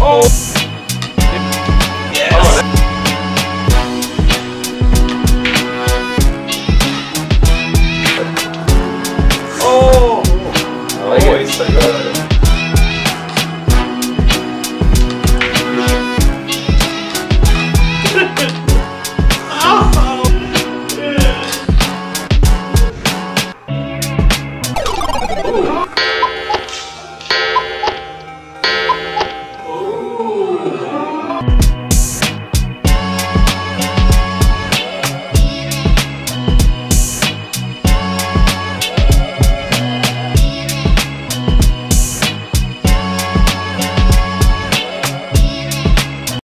Oh. Yes. Oh. oh. Always. Oh,